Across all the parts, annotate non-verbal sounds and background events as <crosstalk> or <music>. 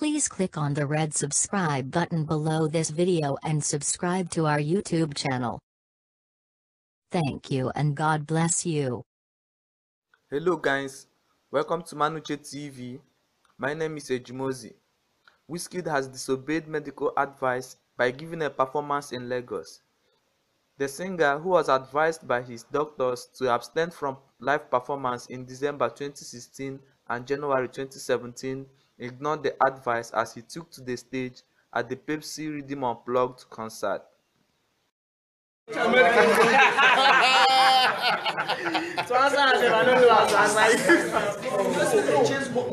Please click on the red subscribe button below this video and subscribe to our YouTube channel. Thank you and God bless you. Hello guys, welcome to Manuche TV. My name is Ejimozi. Wizkid has disobeyed medical advice by giving a performance in Lagos. The singer, who was advised by his doctors to abstain from live performance in December 2016 and January 2017, ignored the advice as he took to the stage at the Pepsi Rhythm Unplugged concert. so I don't know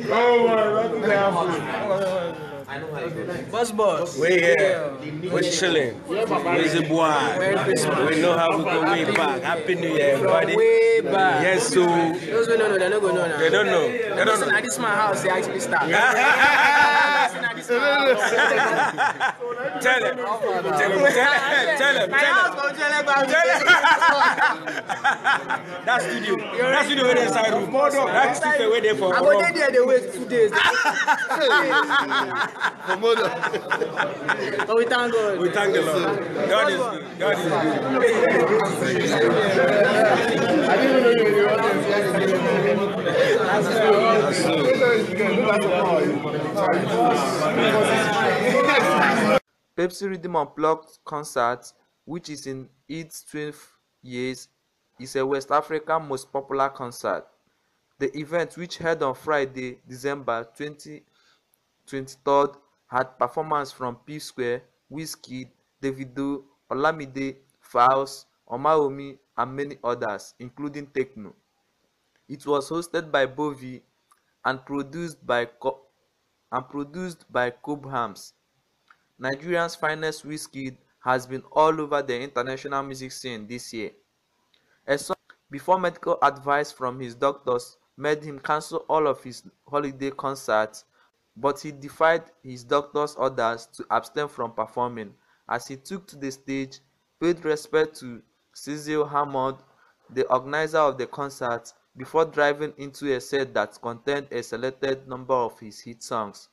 Oh my, that Boss boss. We here, we're chilling. We're the boy. We know how we go way back. Happy New Year, everybody. Way back. Yes, so Those who don't know, they don't go know now. they don't know. They don't Listen, know. at this my house, they actually start. <laughs> Listen, at this oh, my house. Tell him. Tell him. Tell him. Tell house him. tell about Tell him. That studio. That studio where they inside room. That studio where they for. I go there, they wait two days. <laughs> but we thank God. We thank the Lord. God is good. God is good. Pepsi Rhythm Unplugged concert, which is in its 12th years, is a West African most popular concert. The event, which held on Friday, December 20, 23rd, had performance from P Square, Wizkid, Davido, Olamide, Faust, Omaomi, and many others, including Tekno. It was hosted by Bovi and produced by Co- and produced by Cobhams. Nigeria's finest Wizkid has been all over the international music scene this year. Before medical advice from his doctors made him cancel all of his holiday concerts, but he defied his doctors' orders to abstain from performing as he took to the stage, paid respect to Cecil Hammond, the organizer of the concert, before driving into a set that contained a selected number of his hit songs.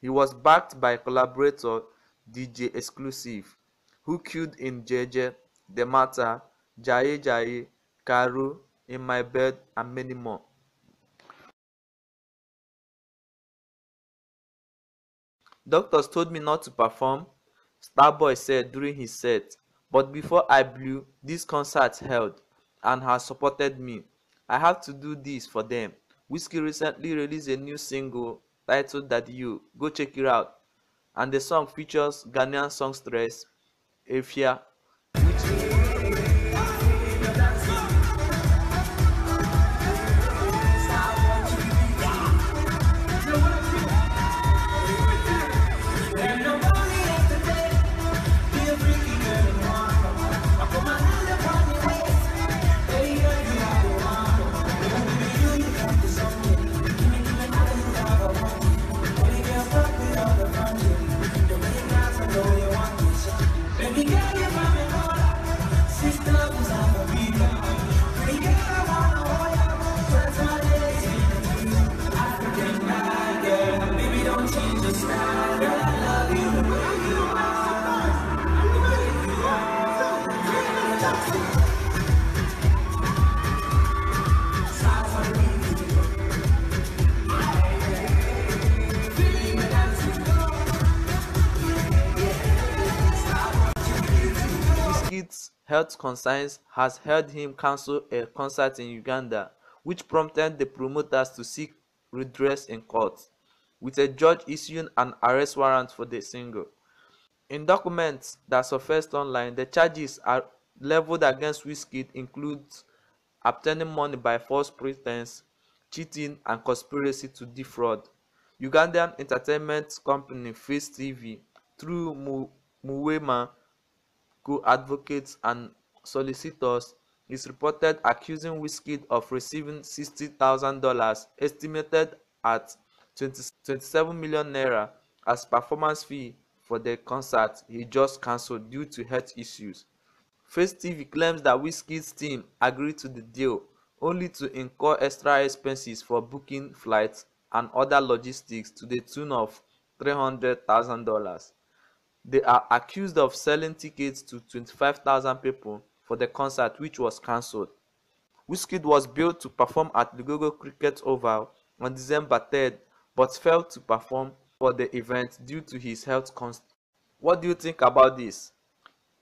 He was backed by collaborator DJ Exclusive, who cued in Jeje, The Matter, Jaye Jaye, Caro, In My Bed, and many more. Doctors told me not to perform, Starboy said during his set, but before I blew, this concert held and has supported me. I have to do this for them. Whiskey recently released a new single titled Daddy You. Go check it out. And the song features Ghanaian songstress Efia. Health concerns has held him cancel a concert in Uganda, which prompted the promoters to seek redress in court, with a judge issuing an arrest warrant for the singer. In documents that surfaced online, the charges are leveled against Wizkid include obtaining money by false pretense, cheating, and conspiracy to defraud. Ugandan entertainment company Face TV, through Mu- Muwema co-advocates and solicitors, is reported accusing Wizkid of receiving $60,000, estimated at 20, 27 million naira, as performance fee for the concert he just cancelled due to health issues. Face TV claims that Wizkid's team agreed to the deal only to incur extra expenses for booking flights and other logistics to the tune of $300,000. They are accused of selling tickets to 25,000 people for the concert which was cancelled. Wizkid was billed to perform at the Gogo Cricket Oval on December 3rd but failed to perform for the event due to his health concerns. What do you think about this?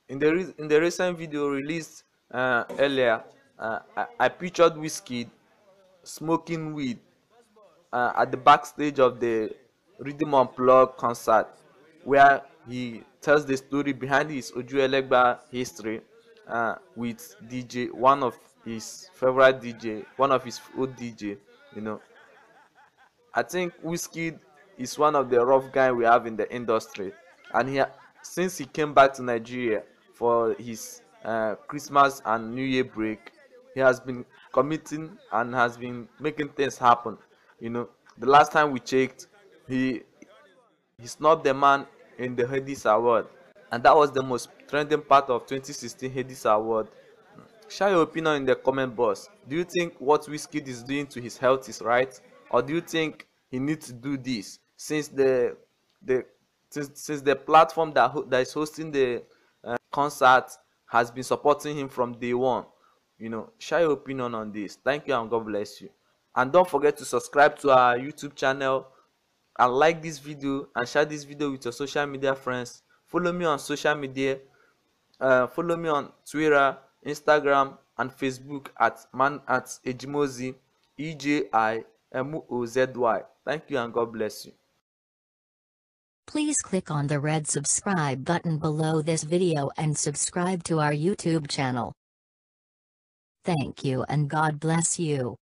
In the, in the recent video released uh, earlier, uh, I, I pictured Wizkid smoking weed uh, at the backstage of the Rhythm Unplugged concert where he tells the story behind his Ojuelegba history uh, with DJ, one of his favorite DJ, one of his old DJ, you know. I think Wizkid is one of the rough guy we have in the industry, and he since he came back to Nigeria for his uh, Christmas and New Year break, he has been committing and has been making things happen. You know, the last time we checked, he he's not the man in the Headies Award, and that was the most trending part of 2016 Headies Award. Share your opinion in the comment box. Do you think what Wizkid is doing to his health is right, or do you think he needs to do this since the the since, since the platform that that is hosting the uh, concert has been supporting him from day one? You know, share your opinion on this. Thank you and God bless you. And don't forget to subscribe to our YouTube channel and like this video and share this video with your social media friends. Follow me on social media. Uh, follow me on Twitter, Instagram, and Facebook at man at Ejimozi, E J I M O Z Y. Thank you and God bless you. Please click on the red subscribe button below this video and subscribe to our YouTube channel. Thank you and God bless you.